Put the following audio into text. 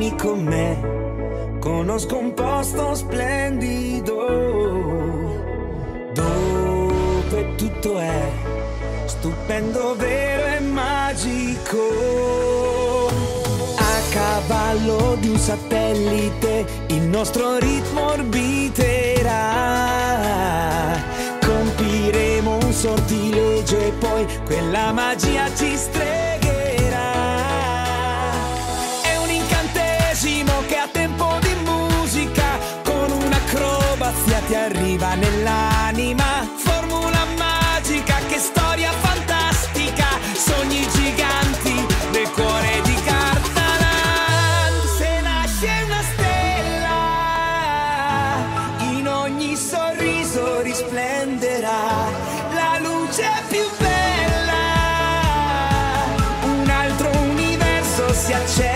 vieni con me, conosco un posto splendido dove tutto è stupendo, vero e magico. A cavallo di un satellite il nostro ritmo orbiterà. Compiremo un sortilegio e poi quella magia ci stregherà. a tempo di musica, con un'acrobazia ti arriva nell'anima. Formula magica, che storia fantastica, sogni giganti del cuore di carta. Se nasce una stella, in ogni sorriso risplenderà la luce più bella. Un altro universo si accende.